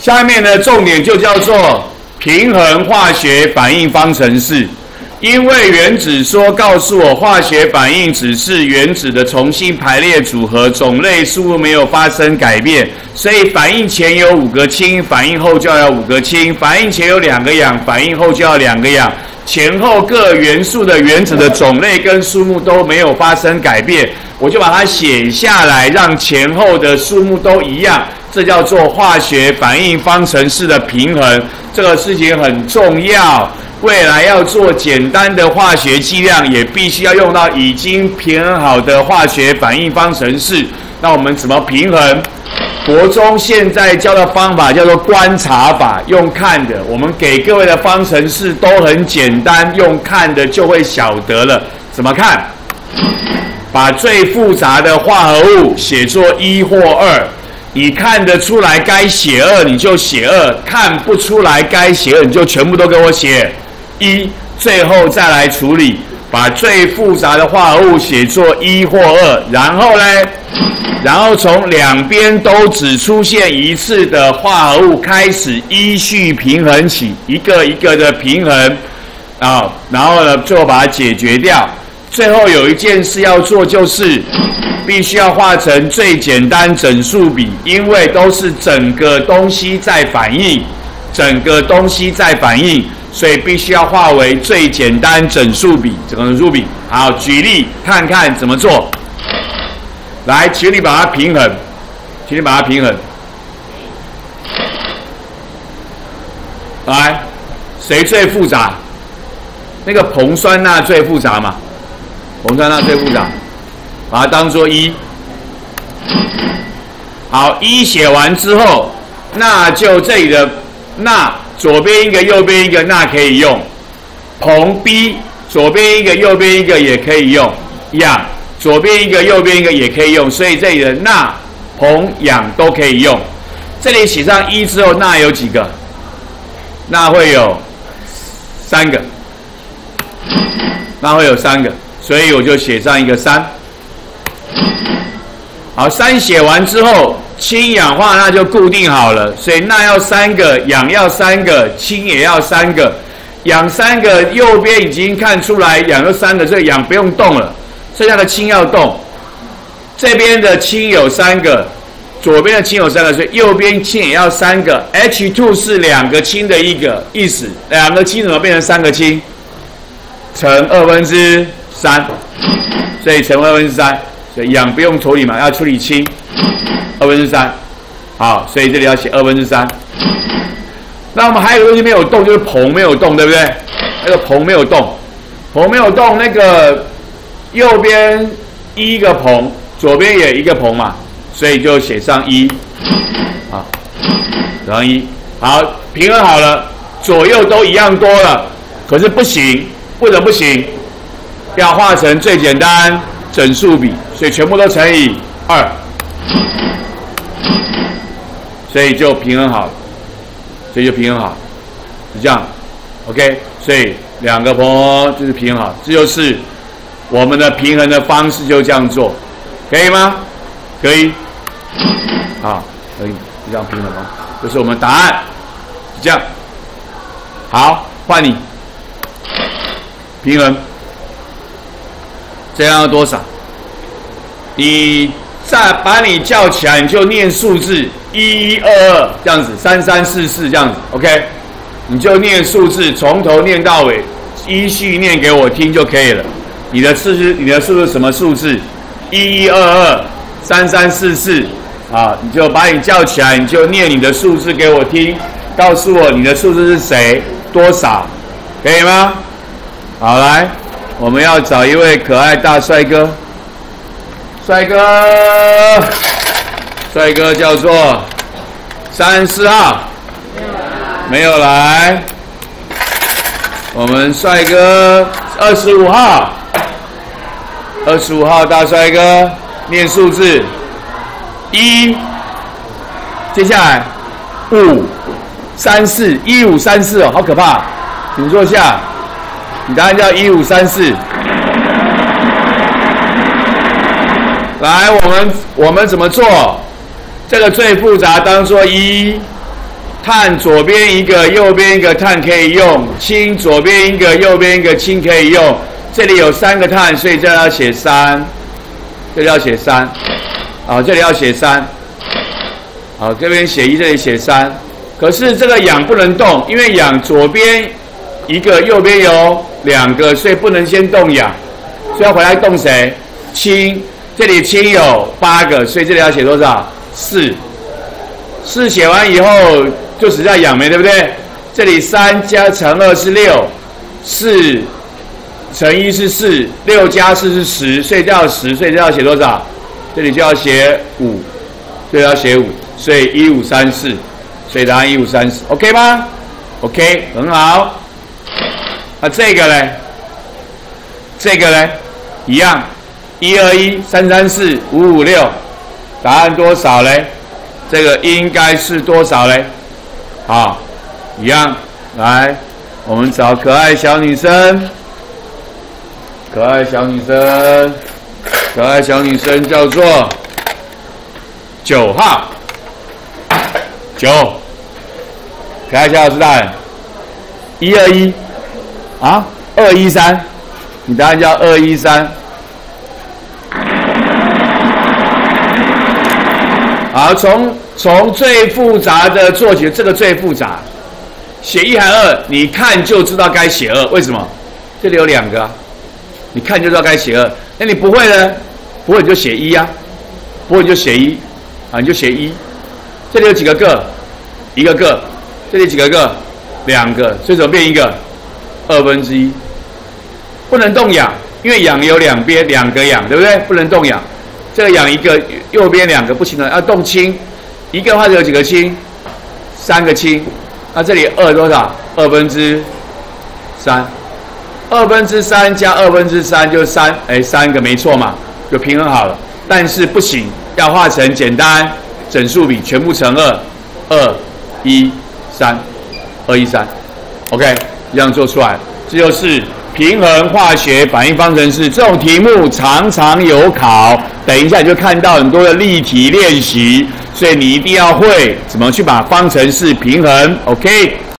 下面的重点就叫做平衡化学反应方程式。因为原子说告诉我，化学反应只是原子的重新排列组合，种类数目没有发生改变，所以反应前有五个氢，反应后就要五个氢；反应前有两个氧，反应后就要两个氧。前后各元素的原子的种类跟数目都没有发生改变，我就把它写下来，让前后的数目都一样，这叫做化学反应方程式的平衡。这个事情很重要。未来要做简单的化学计量，也必须要用到已经平衡好的化学反应方程式。那我们怎么平衡？国中现在教的方法叫做观察法，用看的。我们给各位的方程式都很简单，用看的就会晓得了。怎么看？把最复杂的化合物写作一或二，你看得出来该写二你就写二，看不出来该写二你就全部都给我写。一，最后再来处理，把最复杂的化合物写作一或二，然后呢，然后从两边都只出现一次的化合物开始依序平衡起，一个一个的平衡啊，然后呢，最后把它解决掉。最后有一件事要做，就是必须要化成最简单整数比，因为都是整个东西在反应，整个东西在反应。所以必须要化为最简单整数比，整个整数比。好，举例看看怎么做。来，请你把它平衡，请你把它平衡。来，谁最复杂？那个硼酸钠最复杂嘛？硼酸钠最复杂，把它当做一。好，一写完之后，那就这里的钠。左边一个，右边一个，钠可以用。硼 B，左边一个，右边一个也可以用。氧，左边一个，右边一个也可以用。所以这里的钠、硼、氧都可以用。这里写上一之后，钠有几个？钠会有三个。钠会有三个，所以我就写上一个三。好，三写完之后。氢氧化钠就固定好了，所以钠要三个，氧要三个，氢也要三个。氧三个，右边已经看出来，氧有三个，所以氧不用动了，剩下的氢要动。这边的氢有三个，左边的氢有三个，所以右边氢也要三个。H2 是两个氢的一个意思，两个氢怎么变成三个氢？乘二分之三，所以乘二分之三，所以氧不用处理嘛，要处理氢。二分之三，好，所以这里要写二分之三。那我们还有个东西没有动，就是硼没有动，对不对？那个硼没有动，硼没有动，那个右边一个硼，左边也一个硼嘛，所以就写上一，啊，写上一，好，平衡好了，左右都一样多了，可是不行，为什么不行？要化成最简单整数比，所以全部都乘以二。所以就平衡好，所以就平衡好，是这样，OK。所以两个硼就是平衡好，这就是我们的平衡的方式，就这样做，可以吗？可以，啊，可以，这样平衡吗？这是我们答案，是这样。好，换你，平衡，这样要多少？你。再把你叫起来，你就念数字一一二二这样子，三三四四这样子，OK？你就念数字，从头念到尾，依序念给我听就可以了。你的数字，你的数字什么数字？一一二二三三四四啊！你就把你叫起来，你就念你的数字给我听，告诉我你的数字是谁，多少，可以吗？好，来，我们要找一位可爱大帅哥。帅哥，帅哥叫做三四号，没有来。我们帅哥二十五号，二十五号大帅哥。念数字。一，接下来。五。三四。一五三四哦，好可怕，请坐下。你答案叫一五三四。来，我们我们怎么做？这个最复杂，当做一，碳左边一个，右边一个碳可以用；氢左边一个，右边一个氢可以用。这里有三个碳，所以这里要写三，这里要写三，啊，这里要写三，好，这边写一，这里写三。可是这个氧不能动，因为氧左边一个，右边有两个，所以不能先动氧，所以要回来动谁？氢，这里亲有八个，所以这里要写多少？四。四写完以后就只在氧没，对不对？这里三加乘二是六，四。乘一是四，六加四是十，所以就要十，所以就要写多少？这里就要写五，就要写五，所以一五三四，所以答案一五三四，OK 吗？OK，很好。那这个呢？这个呢？一样，一二一三三四五五六，答案多少嘞？这个应该是多少嘞？好，一样，来，我们找可爱小女生。可爱小女生，可爱小女生叫做九号，九，可爱小老师大人，一二一，啊，二一三，你答案叫二一三，好，从从最复杂的做起，这个最复杂，写一还二，你看就知道该写二，为什么？这里有两个啊。你看就知道该写二，那你不会呢？不会你就写一啊，不会你就写一，啊你就写一。这里有几个个？一个个。这里几个个？两个。所以怎么变一个？二分之一。不能动氧，因为氧有两边两个氧，对不对？不能动氧。这个氧一个，右边两个不行了，要动氢。一个的话有几个氢？三个氢。那这里二多少？二分之三。二分之三加二分之三就是三，哎，三个没错嘛，就平衡好了。但是不行，要化成简单整数比，全部乘二，二一三，二一三，OK，这样做出来，这就是平衡化学反应方程式。这种题目常常有考，等一下你就看到很多的例题练习，所以你一定要会怎么去把方程式平衡，OK。